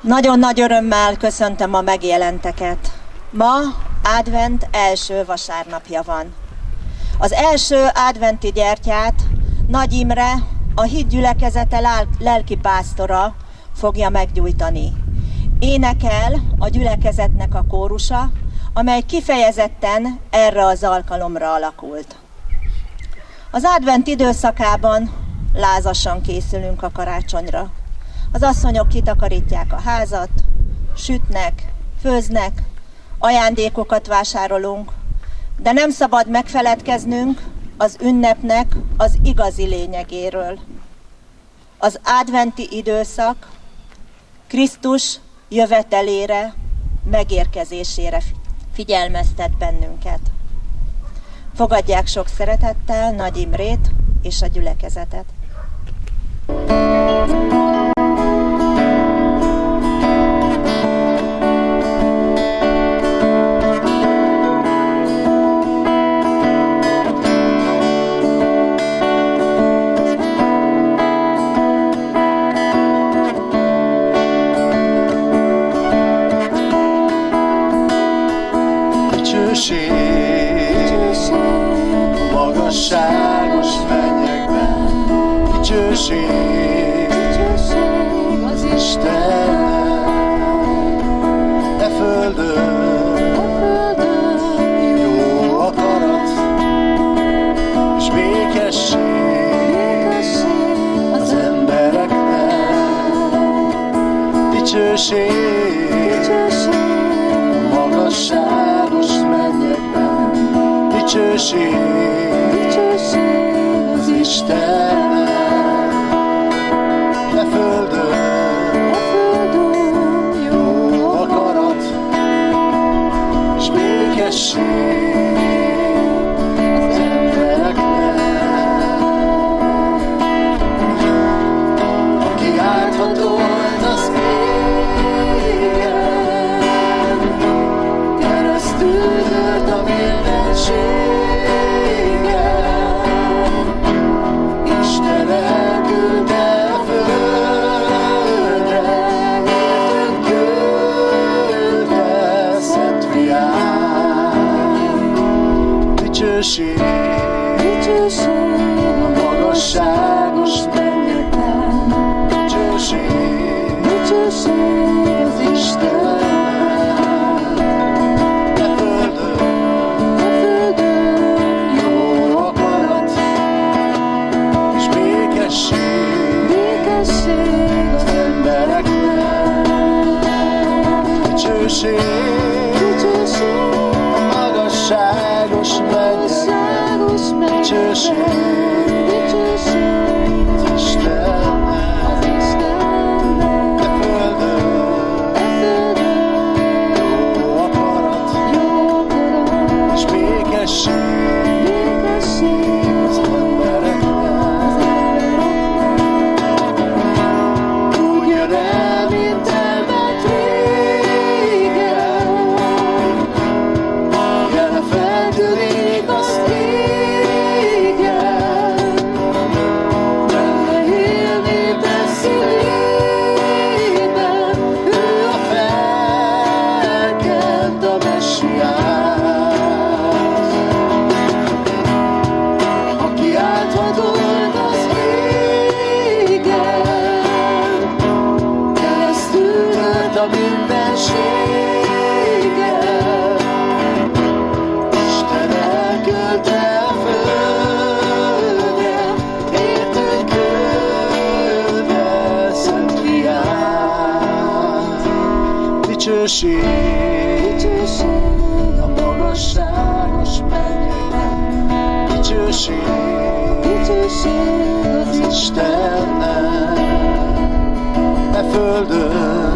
Nagyon nagy örömmel köszöntöm a megjelenteket. Ma advent első vasárnapja van. Az első adventi gyertyát Nagy Imre, a hídgyülekezete lelki pásztora fogja meggyújtani. Énekel a gyülekezetnek a kórusa, amely kifejezetten erre az alkalomra alakult. Az advent időszakában lázasan készülünk a karácsonyra. Az asszonyok kitakarítják a házat, sütnek, főznek, ajándékokat vásárolunk, de nem szabad megfeledkeznünk az ünnepnek az igazi lényegéről. Az adventi időszak Krisztus jövetelére, megérkezésére figyelmeztet bennünket. Fogadják sok szeretettel Nagy Imrét és a gyülekezetet. thank you magasságos mennyekben dicsőség. dicsőség, magasságos mennyek, dicsőség. dicsőség, dicsőség a magasságos mennyekben, dicsőség, dicsőség az Istennek, e földön.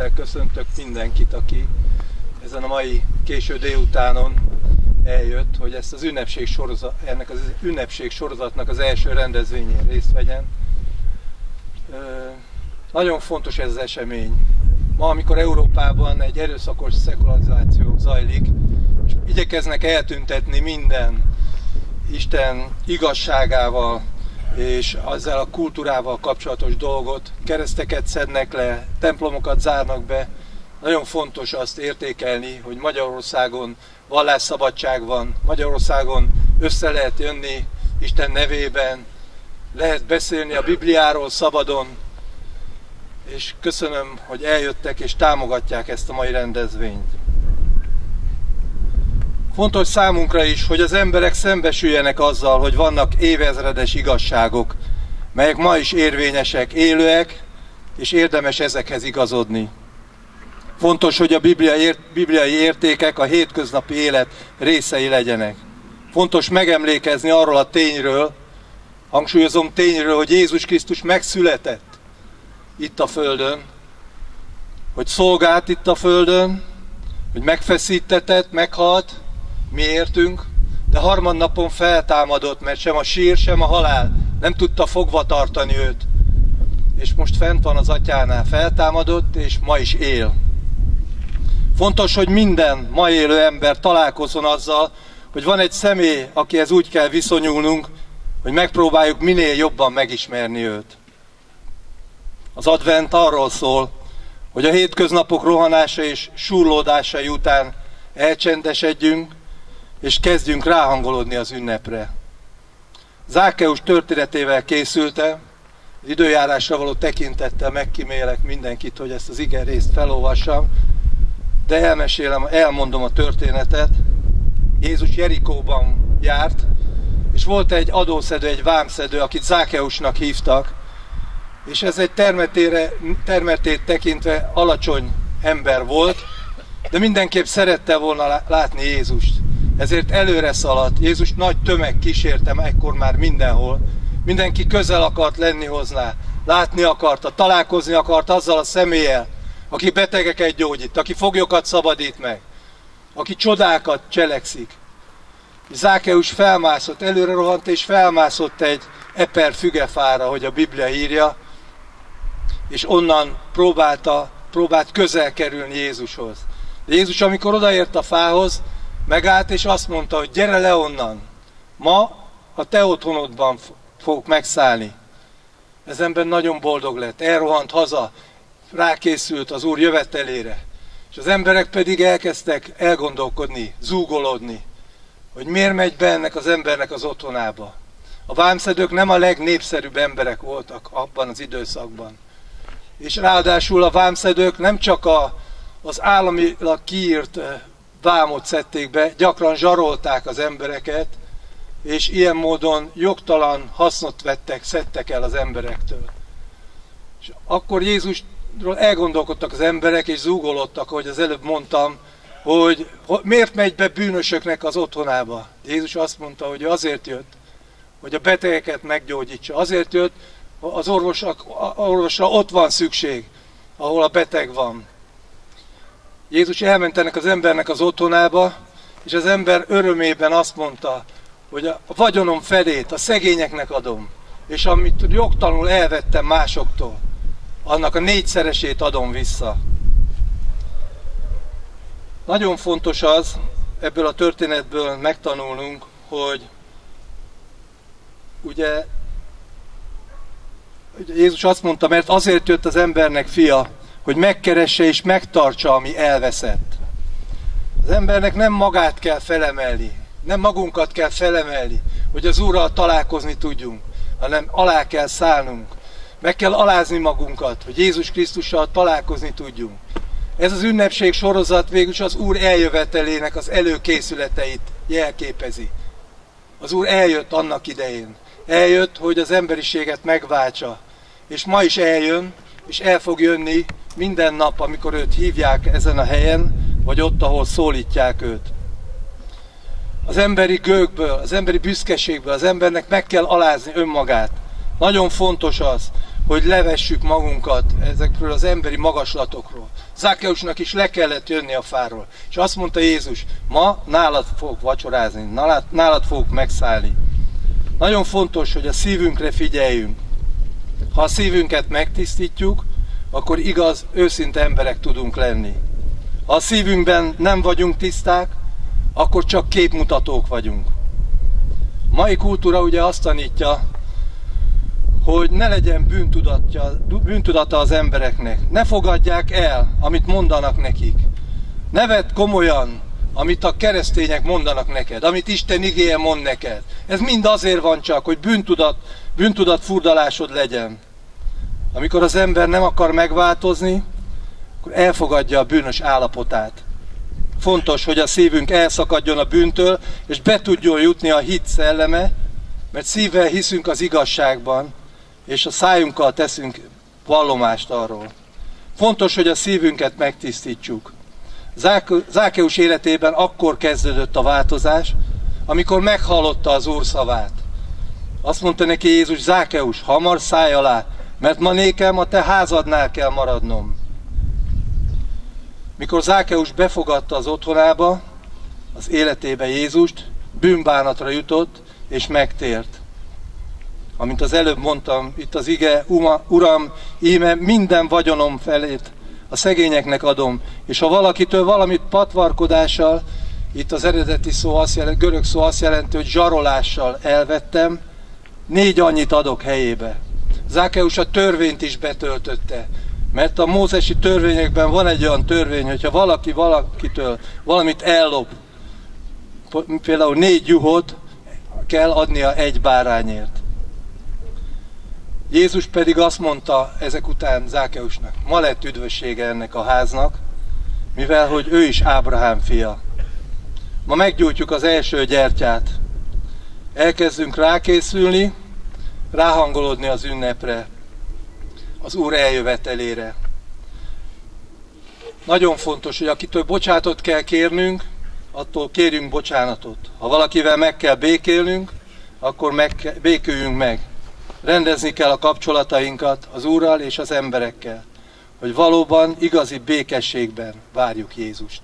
Tisztelettel köszöntök mindenkit, aki ezen a mai késő délutánon eljött, hogy ezt az ünnepség sorozat, ennek az ünnepség sorozatnak az első rendezvényén részt vegyen. Nagyon fontos ez az esemény. Ma, amikor Európában egy erőszakos szekularizáció zajlik, és igyekeznek eltüntetni minden Isten igazságával, és azzal a kultúrával kapcsolatos dolgot, kereszteket szednek le, templomokat zárnak be. Nagyon fontos azt értékelni, hogy Magyarországon vallásszabadság van, Magyarországon össze lehet jönni Isten nevében, lehet beszélni a Bibliáról szabadon, és köszönöm, hogy eljöttek és támogatják ezt a mai rendezvényt. Fontos számunkra is, hogy az emberek szembesüljenek azzal, hogy vannak évezredes igazságok, melyek ma is érvényesek, élőek, és érdemes ezekhez igazodni. Fontos, hogy a bibliai értékek a hétköznapi élet részei legyenek. Fontos megemlékezni arról a tényről, hangsúlyozom tényről, hogy Jézus Krisztus megszületett itt a Földön, hogy szolgált itt a Földön, hogy megfeszítetett, meghalt, mi értünk, de harmadnapon feltámadott, mert sem a sír, sem a halál nem tudta fogva tartani őt. És most fent van az atyánál, feltámadott, és ma is él. Fontos, hogy minden ma élő ember találkozon azzal, hogy van egy személy, akihez úgy kell viszonyulnunk, hogy megpróbáljuk minél jobban megismerni őt. Az advent arról szól, hogy a hétköznapok rohanása és súrlódásai után elcsendesedjünk, és kezdjünk ráhangolódni az ünnepre. Zákeus történetével készülte, időjárásra való tekintettel megkímélek mindenkit, hogy ezt az igen részt felolvassam, de elmesélem, elmondom a történetet. Jézus Jerikóban járt, és volt egy adószedő, egy vámszedő, akit Zákeusnak hívtak, és ez egy termetére, termetét tekintve alacsony ember volt, de mindenképp szerette volna látni Jézust ezért előre szaladt. Jézus nagy tömeg kísértem ekkor már mindenhol. Mindenki közel akart lenni hozzá, látni akarta, találkozni akart azzal a személlyel, aki betegeket gyógyít, aki foglyokat szabadít meg, aki csodákat cselekszik. Zákeus felmászott, előre rohant és felmászott egy eper fügefára, hogy a Biblia írja, és onnan próbálta, próbált közel kerülni Jézushoz. De Jézus, amikor odaért a fához, megállt és azt mondta, hogy gyere le onnan, ma a te otthonodban fogok megszállni. Ez ember nagyon boldog lett, elrohant haza, rákészült az úr jövetelére. És az emberek pedig elkezdtek elgondolkodni, zúgolódni, hogy miért megy be ennek az embernek az otthonába. A vámszedők nem a legnépszerűbb emberek voltak abban az időszakban. És ráadásul a vámszedők nem csak a, az államilag kiírt vámot szedték be, gyakran zsarolták az embereket, és ilyen módon jogtalan hasznot vettek, szedtek el az emberektől. És akkor Jézusról elgondolkodtak az emberek, és zúgolottak, ahogy az előbb mondtam, hogy miért megy be bűnösöknek az otthonába. Jézus azt mondta, hogy azért jött, hogy a betegeket meggyógyítsa. Azért jött, az orvosok, orvosra ott van szükség, ahol a beteg van. Jézus elment ennek az embernek az otthonába, és az ember örömében azt mondta, hogy a vagyonom felét a szegényeknek adom, és amit jogtalanul elvettem másoktól, annak a négyszeresét adom vissza. Nagyon fontos az, ebből a történetből megtanulnunk, hogy ugye, ugye Jézus azt mondta, mert azért jött az embernek fia, hogy megkeresse és megtartsa, ami elveszett. Az embernek nem magát kell felemelni, nem magunkat kell felemelni, hogy az Úrral találkozni tudjunk, hanem alá kell szállnunk. Meg kell alázni magunkat, hogy Jézus Krisztussal találkozni tudjunk. Ez az ünnepség sorozat végül az Úr eljövetelének az előkészületeit jelképezi. Az Úr eljött annak idején. Eljött, hogy az emberiséget megváltsa. És ma is eljön, és el fog jönni minden nap, amikor őt hívják ezen a helyen, vagy ott, ahol szólítják őt. Az emberi gőgből, az emberi büszkeségből az embernek meg kell alázni önmagát. Nagyon fontos az, hogy levessük magunkat ezekről az emberi magaslatokról. Zákeusnak is le kellett jönni a fáról. És azt mondta Jézus, ma nálad fogok vacsorázni, nálad, nálad fogok megszállni. Nagyon fontos, hogy a szívünkre figyeljünk. Ha a szívünket megtisztítjuk, akkor igaz, őszinte emberek tudunk lenni. Ha a szívünkben nem vagyunk tiszták, akkor csak képmutatók vagyunk. A mai kultúra ugye azt tanítja, hogy ne legyen bűntudatja, bűntudata az embereknek. Ne fogadják el, amit mondanak nekik. Ne vedd komolyan, amit a keresztények mondanak neked, amit Isten igéje mond neked. Ez mind azért van csak, hogy bűntudat, bűntudat furdalásod legyen. Amikor az ember nem akar megváltozni, akkor elfogadja a bűnös állapotát. Fontos, hogy a szívünk elszakadjon a bűntől, és be tudjon jutni a hit szelleme, mert szívvel hiszünk az igazságban, és a szájunkkal teszünk vallomást arról. Fontos, hogy a szívünket megtisztítsuk. Zákeus életében akkor kezdődött a változás, amikor meghallotta az Úr szavát. Azt mondta neki Jézus, Zákeus, hamar szállj alá, mert ma nékem a te házadnál kell maradnom. Mikor Zákeus befogadta az otthonába, az életébe Jézust, bűnbánatra jutott, és megtért. Amint az előbb mondtam, itt az ige, uma, Uram, íme minden vagyonom felét a szegényeknek adom, és ha valakitől valamit patvarkodással, itt az eredeti szó azt jelent, görög szó azt jelenti, hogy zsarolással elvettem, négy annyit adok helyébe. Zákeus a törvényt is betöltötte. Mert a mózesi törvényekben van egy olyan törvény, hogyha valaki valakitől valamit ellop, például négy juhot kell adnia egy bárányért. Jézus pedig azt mondta ezek után Zákeusnak, ma lett üdvössége ennek a háznak, mivel hogy ő is Ábrahám fia. Ma meggyújtjuk az első gyertyát. Elkezdünk rákészülni, ráhangolódni az ünnepre, az Úr eljövetelére. Nagyon fontos, hogy akitől bocsátot kell kérnünk, attól kérjünk bocsánatot. Ha valakivel meg kell békélnünk, akkor meg, béküljünk meg. Rendezni kell a kapcsolatainkat az Úrral és az emberekkel, hogy valóban igazi békességben várjuk Jézust.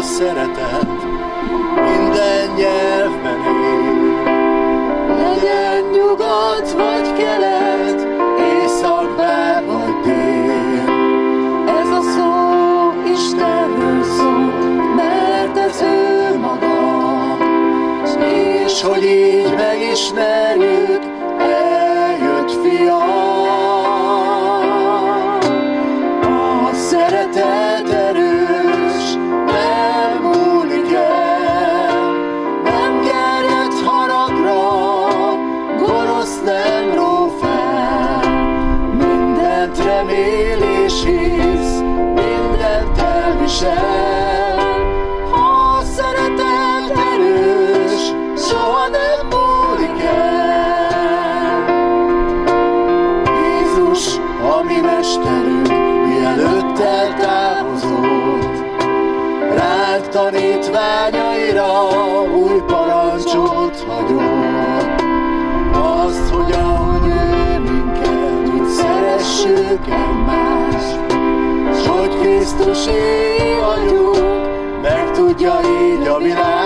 való szeretet minden nyelvben él. Legyen nyugat vagy kelet, észak be vagy dél. Ez a szó Istenről szól, mert ez ő maga, és hogy így meg is megismer. És hisz, mindent elvisel. Ha a szeretet erős, soha nem múlik el. Jézus, a mi mesterünk, mielőtt eltávozott, ránk tanítványaira új szeressük egymást, s hogy Krisztusé vagyunk, meg tudja így a világ.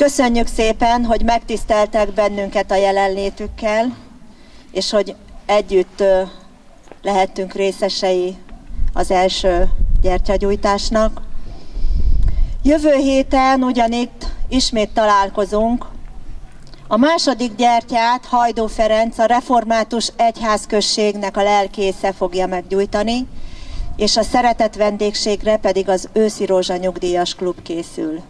Köszönjük szépen, hogy megtiszteltek bennünket a jelenlétükkel, és hogy együtt lehettünk részesei az első gyertyagyújtásnak. Jövő héten ugyanitt ismét találkozunk. A második gyertyát Hajdó Ferenc, a református egyházközségnek a lelkésze fogja meggyújtani, és a szeretett vendégségre pedig az őszi Rózsa nyugdíjas klub készül.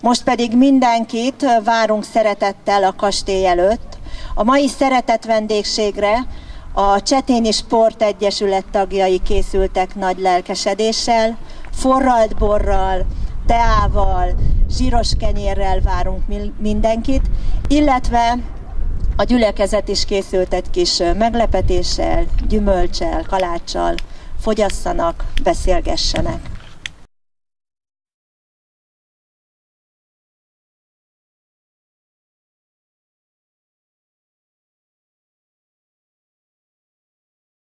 Most pedig mindenkit várunk szeretettel a kastély előtt. A mai szeretett vendégségre a Cseténi Sport Egyesület tagjai készültek nagy lelkesedéssel, forralt borral, teával, zsíros kenyérrel várunk mi- mindenkit, illetve a gyülekezet is készült egy kis meglepetéssel, gyümölcsel, kaláccsal, fogyasszanak, beszélgessenek.